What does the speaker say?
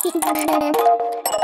チキンカラーだな。